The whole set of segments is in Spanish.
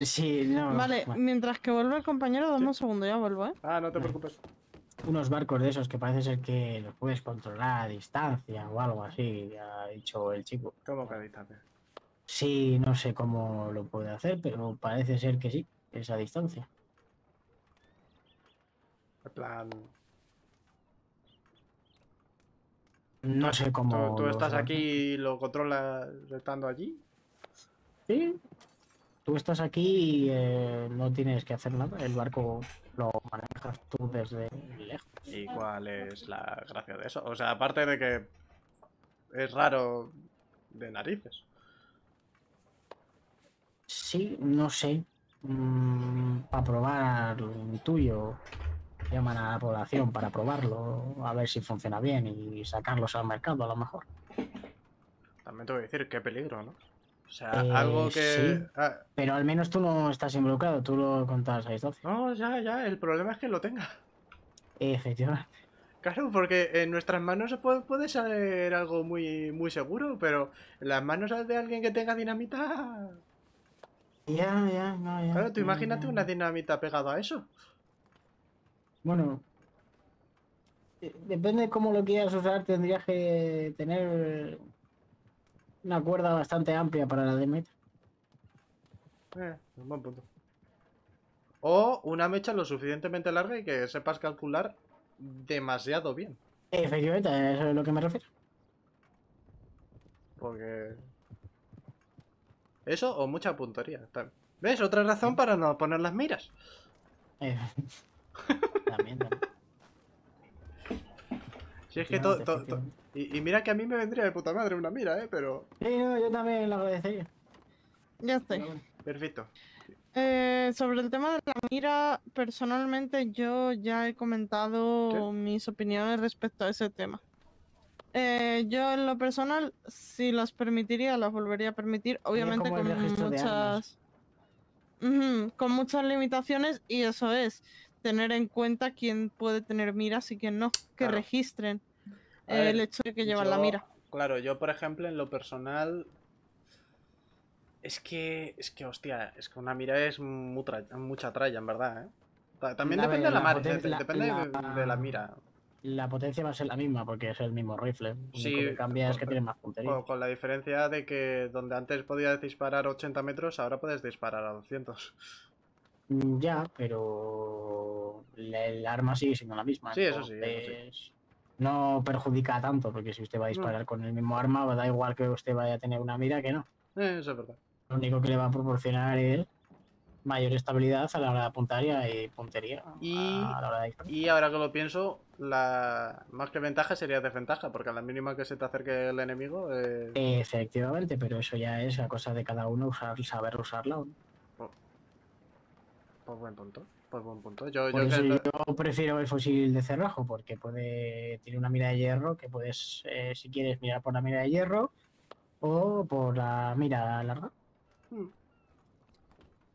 Sí, no. Vale, bueno, mientras que vuelve el compañero, dame Sí. un segundo, ya vuelvo, ¿eh? Ah, no te preocupes. unos barcos de esos que parece ser que los puedes controlar a distancia o algo así, ha dicho el chico. ¿Cómo que a distancia? Sí, no sé cómo lo puede hacer, pero parece ser que sí, es a distancia. En plan, No sé cómo. ¿tú, tú estás aquí y lo controlas estando allí? Sí. Tú estás aquí y eh, no tienes que hacer nada. El barco lo manejas tú desde lejos. ¿Y cuál es la gracia de eso? O sea, aparte de que es raro de narices. Sí, no sé. para probar un tuyo. Llaman a la población para probarlo, a ver si funciona bien y sacarlos al mercado a lo mejor. También te voy a decir, qué peligro, ¿no? O sea, Eh, algo que... sí. ah, Pero al menos tú no estás involucrado, tú lo contas a distancia. no, ya, ya, el problema es que lo tenga. Efectivamente. Claro, porque en nuestras manos puede, puede ser algo muy, muy seguro, pero en las manos de alguien que tenga dinamita... Ya, ya, no, ya. Claro, tú imagínate una dinamita pegada a eso. Bueno, de- depende de cómo lo quieras usar, tendrías que tener una cuerda bastante amplia para la dinamita. Eh, un buen punto. O una mecha lo suficientemente larga y que sepas calcular demasiado bien. Efectivamente, eso es lo que me refiero. Porque. Eso o mucha puntería. ¿Ves? Otra razón para no poner las miras. Eh, también, también. Si es que todo. Efectivamente, Y, y mira que a mí me vendría de puta madre una mira, ¿eh? Pero. Sí, no, yo también lo agradecería. Ya estoy. Perfecto. Eh, sobre el tema de la mira, personalmente yo ya he comentado mis opiniones respecto a ese tema. Eh, yo en lo personal, si las permitiría, las volvería a permitir, obviamente con muchas, con muchas limitaciones y eso es tener en cuenta quién puede tener miras y quién no, que Claro. registren Eh, el ver, hecho de que llevan la mira. Claro, yo por ejemplo en lo personal. Es que. Es que, hostia, es que una mira es mutra- mucha tralla, en verdad, ¿eh? Ta- También A depende ver, de la, la mar- la- depende de- la- de la mira. La potencia va a ser la misma porque es el mismo rifle. Lo Sí, único que cambia es que tiene más puntería. Con, con la diferencia de que donde antes podías disparar 80 metros, ahora puedes disparar a 200. Mm, Ya, pero la- el arma sigue siendo la misma. Sí, eso sí, eso sí. No perjudica tanto, porque si usted va a disparar con el mismo arma, da igual que usted vaya a tener una mira que no. Eh, eso es verdad. Lo único que le va a proporcionar es mayor estabilidad a la hora de apuntar y puntería Y- a la hora de. Y ahora que lo pienso, la más que ventaja sería desventaja, porque a la mínima que se te acerque el enemigo, eh, Efectivamente, pero eso ya es a cosa de cada uno usar, saber usarla. o no. pues buen punto. Pues buen punto. Yo, Por yo eso que- yo prefiero el fusil de cerrojo, porque puede tiene una mira de hierro que puedes, eh, si quieres, mirar por la mira de hierro o por la mira larga. Mm,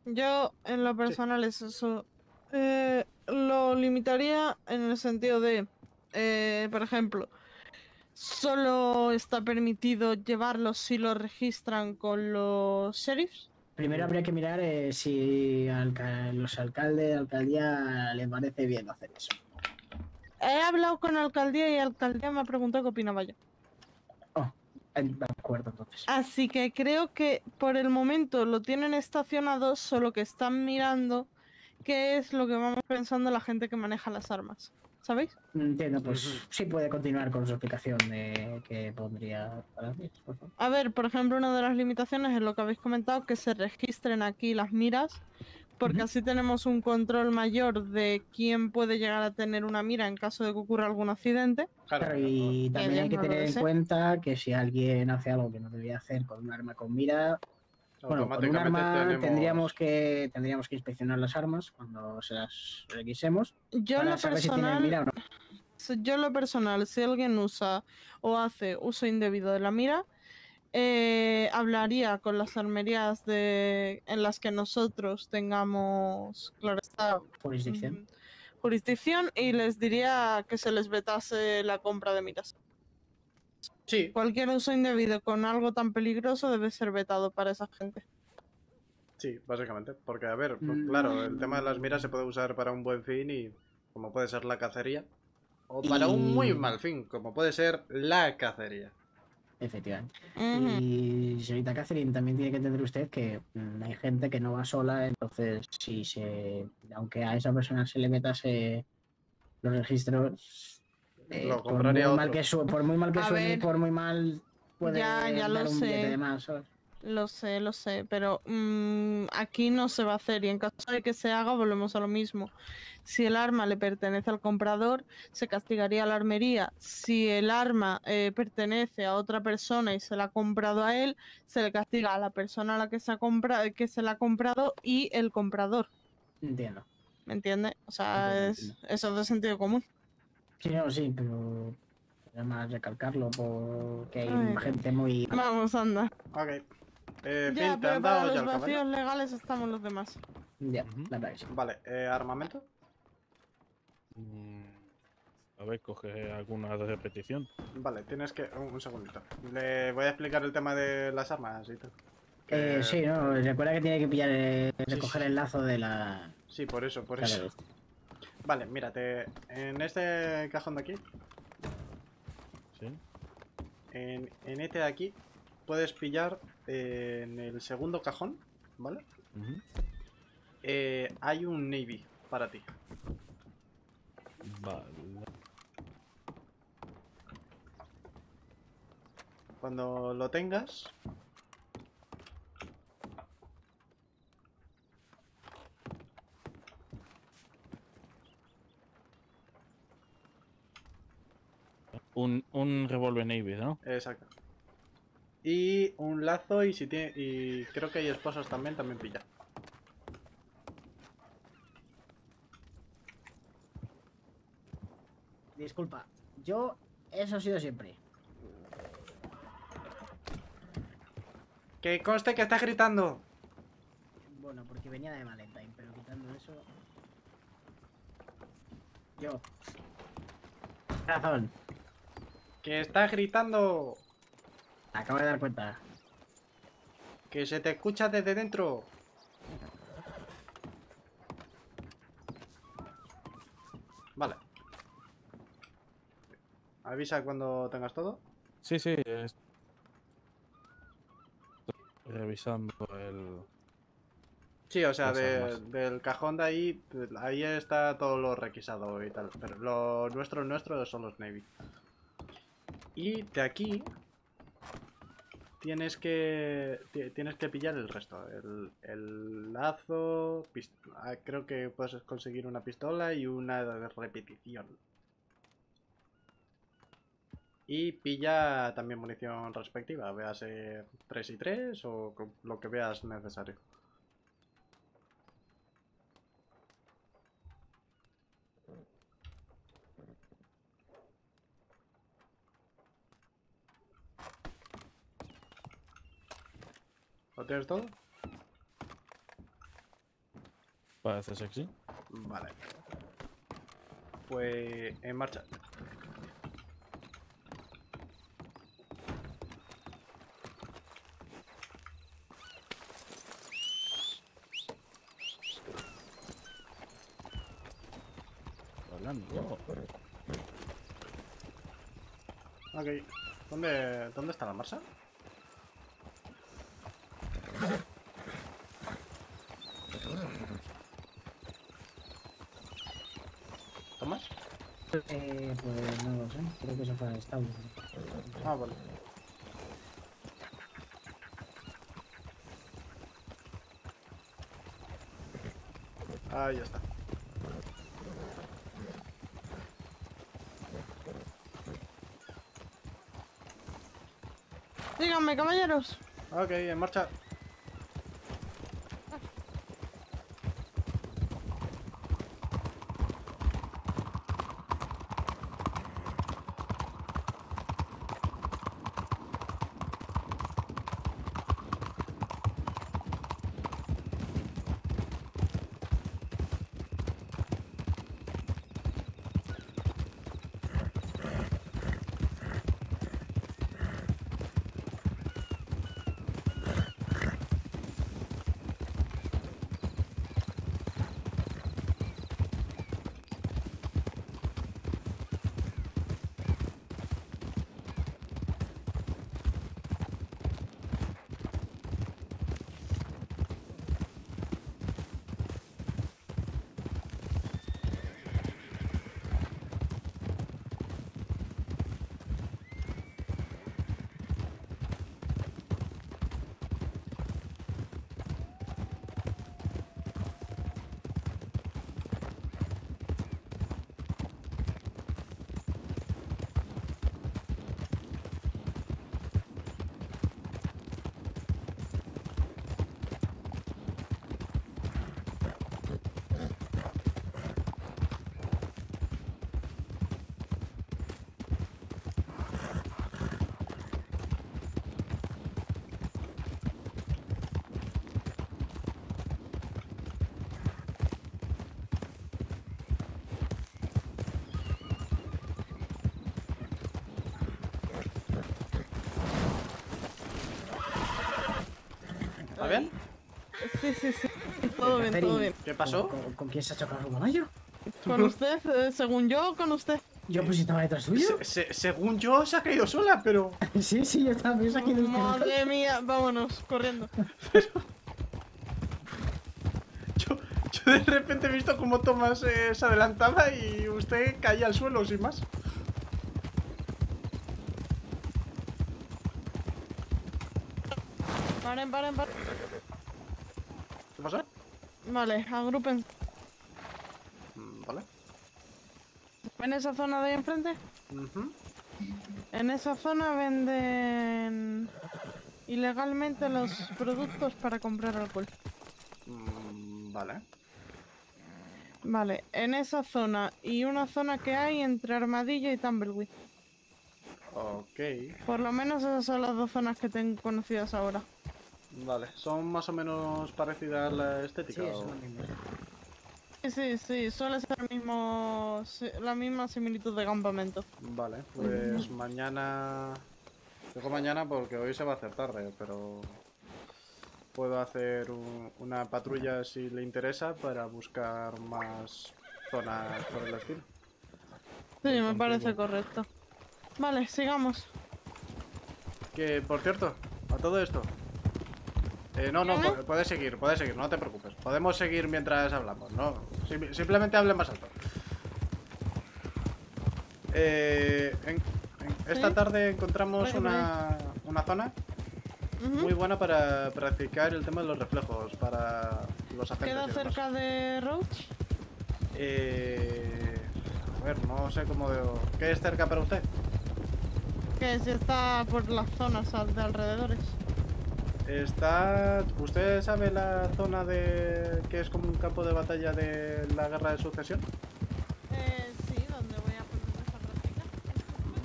Yo, en lo personal, es eso. Eh, lo limitaría en el sentido de, eh, por ejemplo, solo está permitido llevarlos si los registran con los sheriffs. Primero habría que mirar eh, si alca- los alcaldes, alcaldía les parece bien hacer eso. He hablado con alcaldía y alcaldía me ha preguntado qué opinaba yo. Eh, De acuerdo, entonces. Así que creo que por el momento lo tienen estacionado, solo que están mirando qué es lo que vamos pensando la gente que maneja las armas. ¿Sabéis? Entiendo, pues sí puede continuar con su explicación de que pondría para mí. por favor. A ver, por ejemplo, una de las limitaciones es lo que habéis comentado, que se registren aquí las miras, porque Ujú. así tenemos un control mayor de quién puede llegar a tener una mira en caso de que ocurra algún accidente. claro, y también hay que tener en cuenta que si alguien hace algo que no debería hacer con un arma con mira, bueno, con un arma tenemos- tendríamos que tendríamos que inspeccionar las armas cuando se las requisemos Yo para lo saber si tienen personal, mira o no. si- yo lo personal, si alguien usa o hace uso indebido de la mira, eh, hablaría con las armerías de, en las que nosotros tengamos, claro está, Jurisdicción. mm, jurisdicción y les diría que se les vetase la compra de miras. Sí, Cualquier uso indebido con algo tan peligroso debe ser vetado para esa gente. Sí, básicamente. Porque, a ver, pues, claro, el tema de las miras se puede usar para un buen fin y como puede ser la cacería. O para un muy mal fin, como puede ser la cacería. Efectivamente. Ujú. Y señorita Catherine, también tiene que entender usted que mm, hay gente que no va sola, entonces si se, aunque a esa persona se le metase los registros, eh, Lo por, muy mal que su- por muy mal que A suene, por muy mal puede ya- ya lo sé. de más. ¿sabes? Lo sé, lo sé, pero mm, aquí no se va a hacer y en caso de que se haga volvemos a lo mismo. Si el arma le pertenece al comprador, se castigaría a la armería. Si el arma eh, pertenece a otra persona y se la ha comprado a él, se le castiga a la persona a la que se, ha compra que se la ha comprado y el comprador. Entiendo. ¿Me entiendes? O sea, Entiendo, es, entiendo. eso es de sentido común. Sí, no, sí, pero además recalcarlo porque hay Ay. gente muy... Vamos, anda. Ok. Eh, Ya, Finn, ¿te pero han para ya los el caballo? vacíos legales estamos los demás. Ya, Ujú. la verdad que sí. Vale, eh, armamento. Mm, A ver, coge alguna de repetición. Vale, tienes que. Un, un segundito. Le voy a explicar el tema de las armas y tal. Eh, Que- sí, no, recuerda que tiene que pillar, eh, Sí, recoger sí. el lazo de la... Sí, por eso, por eso. Vale, mírate. En este cajón de aquí, ¿Sí? en, en este de aquí, puedes pillar eh, en el segundo cajón, ¿vale? Eh, hay un Navy para ti. Vale. Cuando lo tengas, Un, un revólver Navy, ¿no? exacto. Y un lazo y si tiene. Y creo que hay esposas también, también pilla. Disculpa, yo eso he sido siempre. Que conste que estás gritando. Bueno, porque venía de Valentine, pero quitando eso... Yo. Razón, Que estás gritando. acabo de dar cuenta. Que se te escucha desde dentro. Vale. Avisa cuando tengas todo. Sí, sí. es- Revisando el. Sí, o sea, de- del cajón de ahí, ahí está todo lo requisado y tal. Pero lo nuestro, nuestro son los Navy. Y de aquí tienes que ti- tienes que pillar el resto. El, el lazo, ah, creo que puedes conseguir una pistola y una de repetición. Y pilla también munición respectiva, véase 3 y 3 o lo que veas necesario. Tienes todo? Parece sexy. Vale. Pues en marcha. Hablando. Ok. ¿Dónde, ¿Dónde está la marcha? ¿Tomás? Eh, pues no lo sé, creo que eso fue al establo. Ah, vale. Ahí está. Díganme, caballeros. Ok, en marcha. Sí, sí, sí. Todo bien, todo bien. ¿Qué pasó? ¿Con, con- con quién se ha chocado el caballo? Con usted, eh, según yo, con usted. Yo pues estaba detrás tuyo. Se- se- según yo, se ha caído sola, pero. Sí, sí, yo pensando aquí en el Madre mía, vámonos, corriendo. Yo, yo de repente he visto cómo Tomás eh, se adelantaba y usted caía al suelo sin más. Paren, paren, paren. ¿Qué pasa? Vale, agrupen. Mm, Vale. ¿En esa zona de ahí enfrente? En esa zona venden ilegalmente los productos para comprar alcohol. Mm, Vale. Vale, en esa zona y una zona que hay entre Armadillo y Tumbleweed. Ok. Por lo menos esas son las dos zonas que tengo conocidas ahora. Vale. ¿Son más o menos parecidas la Sí, estética? o-. Sí, sí, sí, suele ser el mismo, la misma similitud de campamento. Vale, pues mañana. Digo mañana porque hoy se va a hacer tarde, pero. Puedo hacer un- una patrulla si le interesa para buscar más zonas por el estilo. Sí, me contigo. parece correcto. Vale, sigamos. Que, por cierto, a todo esto. Eh, no, no, pu- puedes seguir, puedes seguir, no te preocupes. Podemos seguir mientras hablamos, ¿no? Sim- simplemente hable más alto. Eh, en- en- esta tarde encontramos Vale, una, una zona muy buena para practicar el tema de los reflejos para los agentes. ¿Queda cerca de Roach? Eh, a ver, no sé cómo... ¿Qué es cerca para usted? Que si está por las zonas de alrededores. Está... ¿Usted sabe la zona de... que es como un campo de batalla de la guerra de sucesión? Eh, sí, ¿dónde voy a poner esa práctica?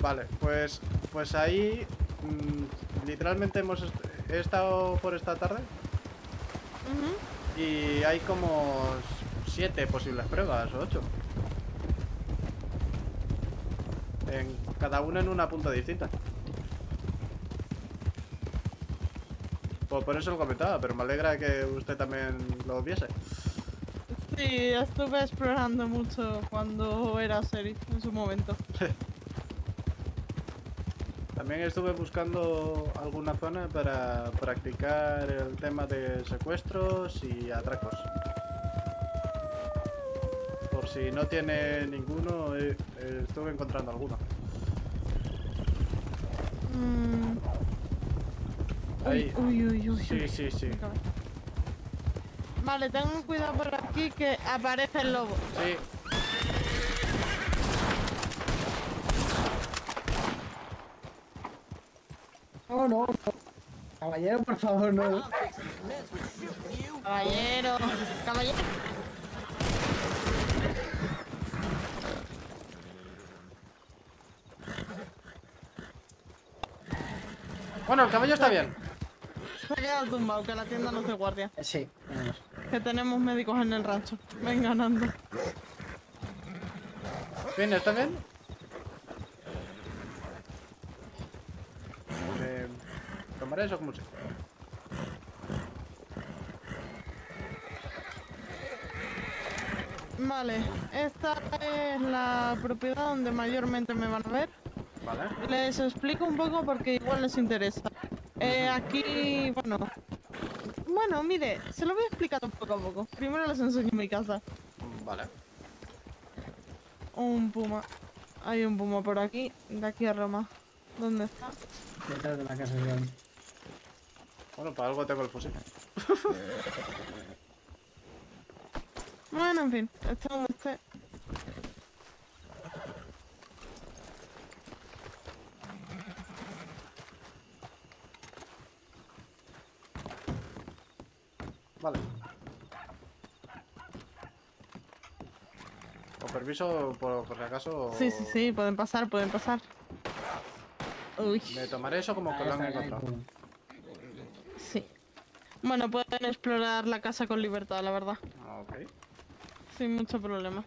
Vale, pues... Pues ahí... mm, literalmente hemos... est- He estado por esta tarde Ujú. y hay como siete posibles pruebas o ocho. En, cada una en una punta distinta. Por, por eso lo comentaba, pero me alegra que usted también lo viese. Sí, estuve explorando mucho cuando era sheriff en su momento. También estuve buscando alguna zona para practicar el tema de secuestros y atracos. Por si no tiene ninguno, eh, eh, estuve encontrando alguno. Mm. Ahí. Uy, uy, uy, uy. Sí, sí, sí. Vale, tengan cuidado por aquí que aparece el lobo. Sí. No, no. Caballero, por favor, no. Caballero, caballero. Bueno, el caballo está bien. Se ha quedado tumbado, que la tienda no se guardia. Eh, Sí, vamos. Que tenemos médicos en el rancho. Vengan, anda. Bien, ¿está bien? Eh, ¿Tomaré eso como si? Vale, esta es la propiedad donde mayormente me van a ver. Vale. Les explico un poco porque igual les interesa. Eh, aquí, bueno... Bueno, mire, se lo voy explicando poco a poco. Primero les enseño mi casa. Vale. Un puma. Hay un puma por aquí, de aquí a Roma. ¿Dónde está? Detrás de la casa de León. Bueno, para algo tengo el fusil. Bueno, en fin, está donde esté. Vale. Con permiso, por, por si acaso... Sí, sí, sí, pueden pasar, pueden pasar. Uy, Me tomaré eso como que lo han encontrado. sí. Bueno, pueden explorar la casa con libertad, la verdad. Ok. Sin mucho problema.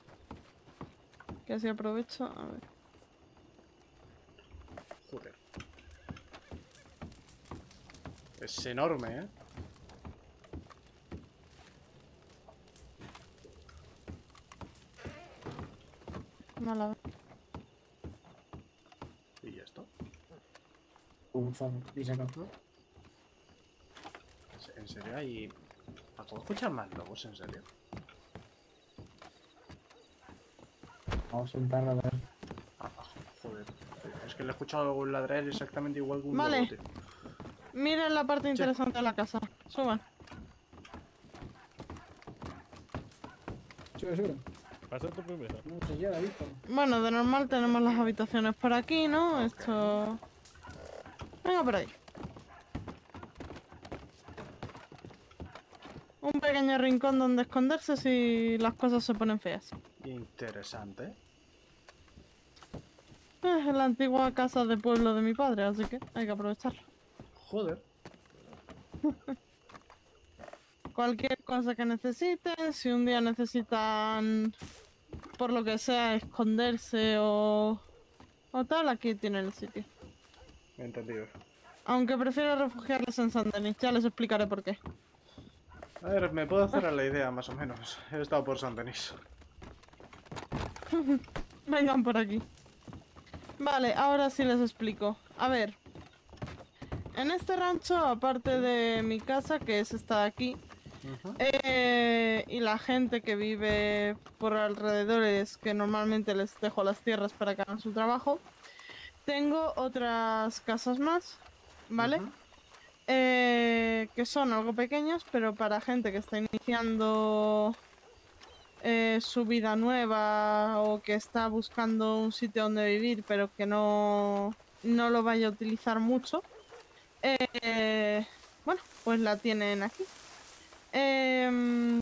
Que así aprovecho. A ver. Joder. Es enorme, ¿eh? Mala. ¿Y esto? Un fondo. Y saca. ¿En serio hay... ¿Puedo escuchar más lobos, en serio? Vamos a sentar a ver. Ah, joder. Es que le he escuchado ladrar exactamente igual que un Vale. lobo, tío. Miren la parte interesante de la casa. Suban. Sube, sube. Pasa tú primero. Bueno, de normal tenemos las habitaciones por aquí, ¿no? Esto... Venga por ahí. Un pequeño rincón donde esconderse si las cosas se ponen feas. Interesante. Es la antigua casa de pueblo de mi padre, así que hay que aprovecharlo. Joder. Cualquier cosa que necesiten, si un día necesitan, por lo que sea, esconderse o, o tal, aquí tienen el sitio. Entendido. Aunque prefiero refugiarles en San Denis, ya les explicaré por qué. A ver, me puedo hacer a la idea, más o menos. He estado por San Denis. Vengan por aquí. Vale, ahora sí les explico. A ver. En este rancho, aparte de mi casa, que es esta de aquí, Eh, y la gente que vive por alrededores, que normalmente les dejo las tierras para que hagan su trabajo, tengo otras casas más, ¿vale? Eh, que son algo pequeñas, pero para gente que está iniciando eh, su vida nueva o que está buscando un sitio donde vivir, pero que no, no lo vaya a utilizar mucho, bueno, pues la tienen aquí. Em,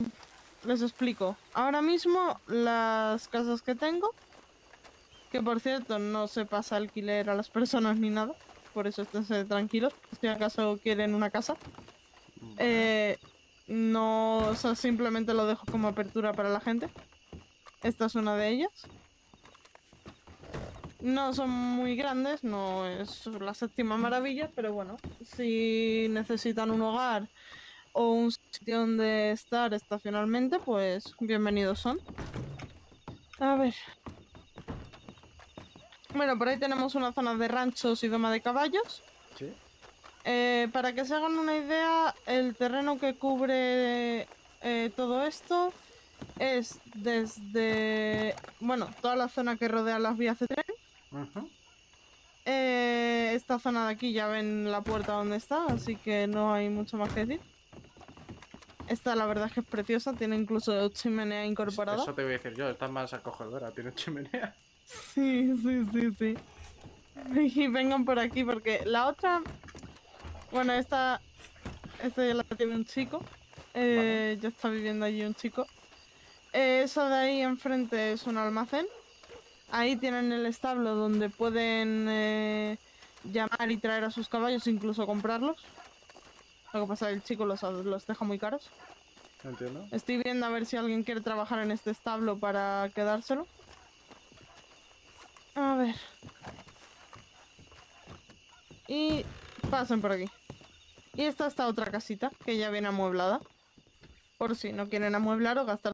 les explico. Ahora mismo las casas que tengo, que por cierto no se pasa alquiler a las personas ni nada, por eso esténse tranquilos, si acaso quieren una casa. Eh, no, o sea, simplemente lo dejo como apertura para la gente. Esta es una de ellas. No son muy grandes, no es la séptima maravilla, pero bueno, si necesitan un hogar o un sitio donde estar estacionalmente, pues bienvenidos son. A ver. Bueno, por ahí tenemos una zona de ranchos y doma de caballos. Sí. Eh, para que se hagan una idea, el terreno que cubre eh, todo esto es desde, bueno, toda la zona que rodea las vías de tren. Eh, esta zona de aquí ya ven la puerta donde está, así que no hay mucho más que decir. Esta la verdad es que es preciosa, tiene incluso chimenea incorporada. Eso te voy a decir yo, está más acogedora, tiene chimenea. Sí, sí, sí, sí. Y vengan por aquí porque la otra, bueno, esta, esta ya la tiene un chico. Eh, Ya está viviendo allí un chico. Eh, esa de ahí enfrente es un almacén. Ahí tienen el establo donde pueden eh, llamar y traer a sus caballos, incluso comprarlos. Lo que pasa es que el chico los, los deja muy caros. Entiendo. Estoy viendo a ver si alguien quiere trabajar en este establo para quedárselo. A ver. Y pasen por aquí. Y esta está otra casita que ya viene amueblada. Por si no quieren amueblar o gastar